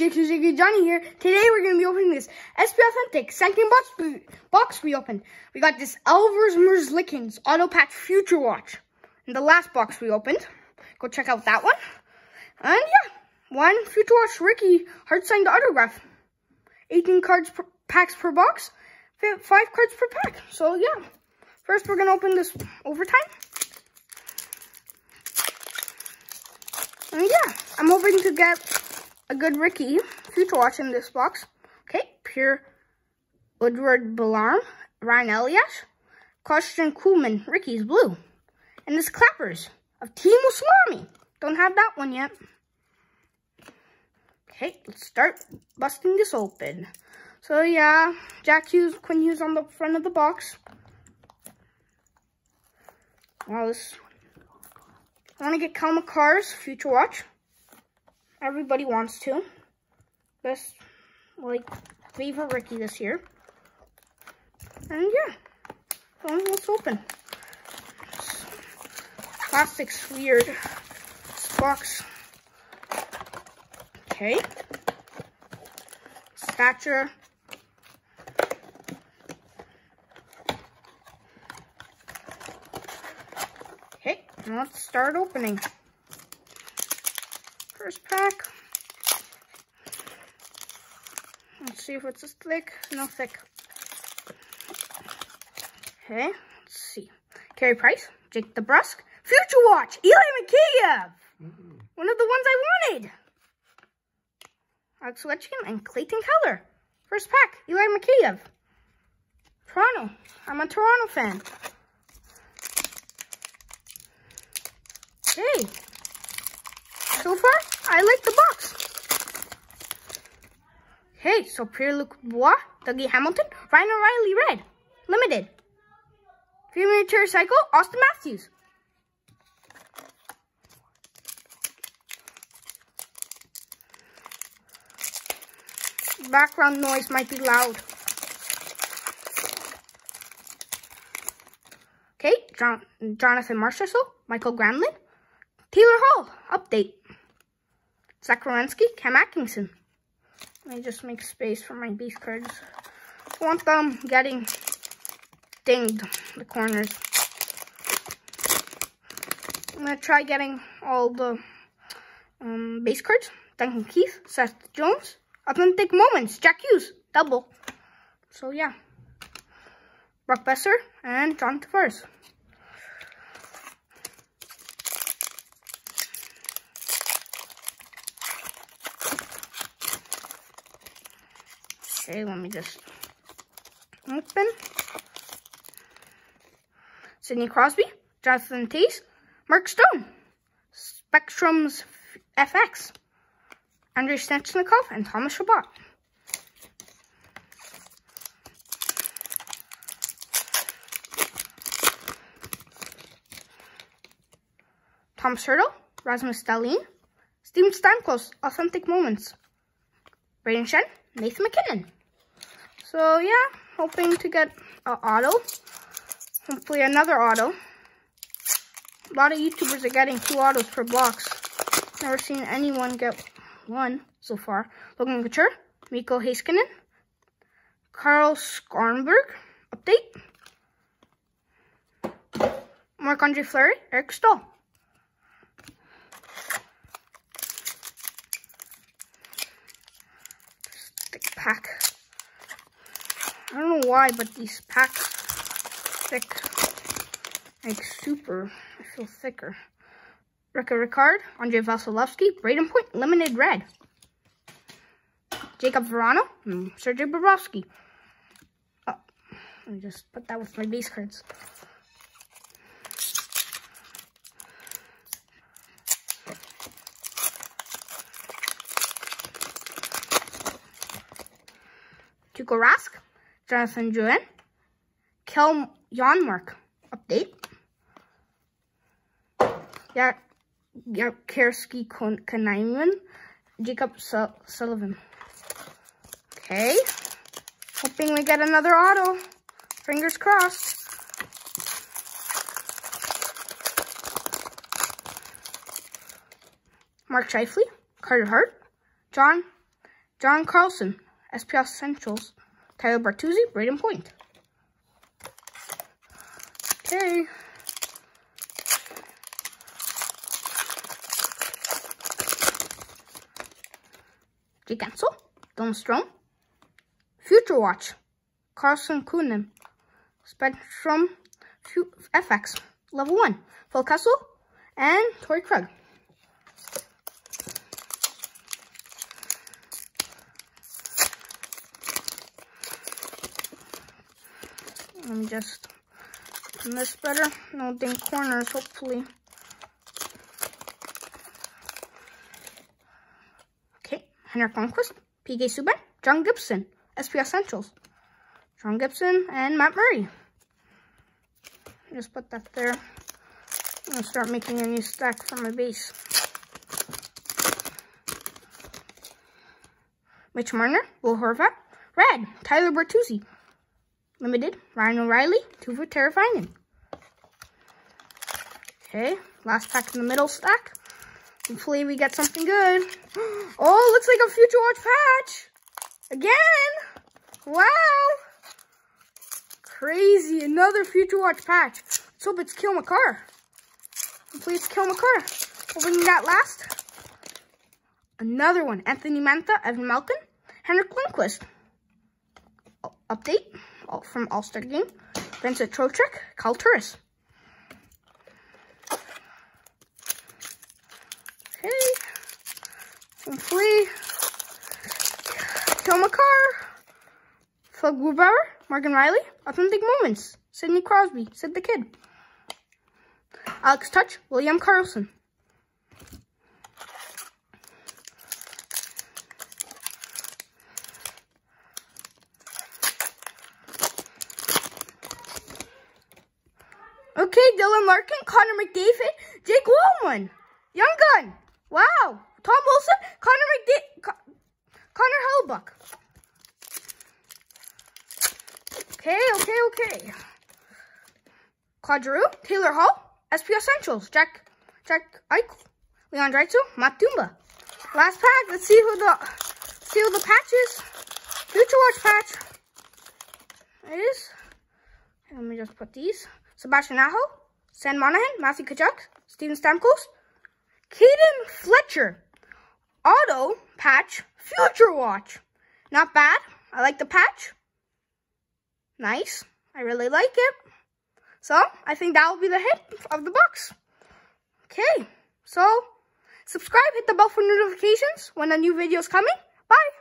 Jiggy Jiggy Johnny here. Today we're going to be opening this SP Authentic second box, box we opened. We got this Elvis Merzlikins Auto Pack Future Watch. In the last box we opened. Go check out that one. And yeah, one Future Watch Ricky hard signed autograph. 18 cards per, packs per box, 5 cards per pack. So yeah, first we're going to open this overtime. And yeah, I'm hoping to get a good Ricky future watch in this box. Okay, Pierre Woodward Bellarm, Ryan Elias, Karson Kuhlman, Ricky's blue. And this Clappers of Team Salami. Don't have that one yet. Okay, let's start busting this open. So yeah, Jack Hughes, Quinn Hughes on the front of the box. Wow, this... I want to get Cale Makar's Future Watch. Everybody wants to. Best, like, favorite Ricky this year. And yeah, let's open. Plastic's weird. This box. Okay. Stature. Okay, let's start opening. First pack. Let's see if it's as thick. No thick. Okay, let's see. Carey Price, Jake DeBrusk, Future Watch, Ilya Mikheyev. Mm -hmm. One of the ones I wanted. Alex Ovechkin and Clayton Keller. First pack, Ilya Mikheyev. Toronto. I'm a Toronto fan. Okay. So far, I like the box. Hey, so Pierre-Luc Bois, Dougie Hamilton, Ryan O'Reilly Red, Limited. Premature Cycle, Auston Matthews. Background noise might be loud. Okay, John, Jonathan Marchessault, Mikael Granlund, Taylor Hall, update. Zach Werenski, Cam Atkinson. Let me just make space for my base cards. I want them getting dinged, the corners. I'm going to try getting all the um, base cards. Duncan Keith, Seth Jones, Authentic Moments, Jack Hughes, double. So yeah, Brock Boeser and John Tavares. Okay, let me just open. Sidney Crosby, Jonathan Toews, Mark Stone, Spectrums FX, Andrei Svechnikov, and Thomas Chabot. Tom Turtle, Rasmus Dahlin, Steven Stamkos, Authentic Moments, Brayden Schenn, Nathan MacKinnon. So yeah, hoping to get an auto. Hopefully another auto. A lot of YouTubers are getting two autos per box. Never seen anyone get one so far. Logan Couture, Mikko Heiskanen, Carl Skarnberg, update. Marc-Andre Fleury, Eric. Stick pack. I don't know why, but these packs thick, like super, I feel thicker. Rica Ricard, Andrei Vasilevskiy, Brayden Point, Limited Red. Jakub Vrana, and Sergei Bobrovsky. Oh, let me just put that with my base cards. Tuukka Rask, Jonathan Drouin, Kel Janmark, update. Yeah, Kerski Kanaiman, Jacob Sullivan. Okay, hoping we get another auto. Fingers crossed. Mark Scheifele, Carter Hart, John John Carlson, SPS Essentials. Tyler Bertuzzi, Brayden Point. Okay. Jake Guentzel, Dylan Strome, Future Watch, Carson Coonan, Spectrum FX, Level 1, Phil Kessel, and Torey Krug. Let me just open this better. No ding corners, hopefully. Okay, Henrik Lundqvist, PK Subban, John Gibson, SP Essentials. John Gibson and Matt Murray. Just put that there. I'm gonna start making a new stack for my base. Mitch Marner, Will Horvat, Red, Tyler Bertuzzi, Limited, Ryan O'Reilly, two for Terrifying. Okay, last pack in the middle stack. Hopefully we get something good. Oh, looks like a Future Watch patch. Again. Wow. Crazy. Another Future Watch patch. Let's hope it's Makar. Hopefully it's Cale Makar. Opening that last. Another one. Anthony Mantha, Evan Malkin, Henrik Lundqvist. Update from All-Star Game. Vincent Trocheck, Kyle Turris. Okay. Hopefully. Cale Makar. Phil Grubauer, Morgan Rielly. Authentic Moments, Sidney Crosby, Sid the Kid. Alex Tuch, William Karlsson. Okay, Dylan Larkin, Connor McDavid, Jake Walman, Young Gun. Wow. Tom Wilson, Connor McDavid, Con Connor Hellebuyck. Okay, okay, okay. Claude Giroux, Taylor Hall, SP Essentials, Jack, Jack Eichel, Leon Draisaitl, Matt Dumba. Last pack. Let's see who the see who the patch is. Future Watch patch. It is. Let me just put these. Sebastian Aho, Sean Monahan, Matthew Tkachuk, Steven Stamkos, Kaden Fulcher, Auto Patch, Future Watch. Not bad. I like the patch. Nice. I really like it. So, I think that will be the hit of the box. Okay. So, subscribe, hit the bell for notifications when a new video is coming. Bye.